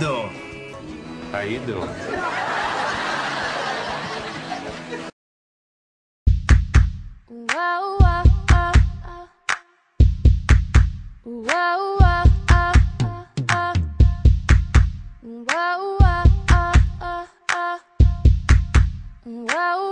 errado. Aí uau, uau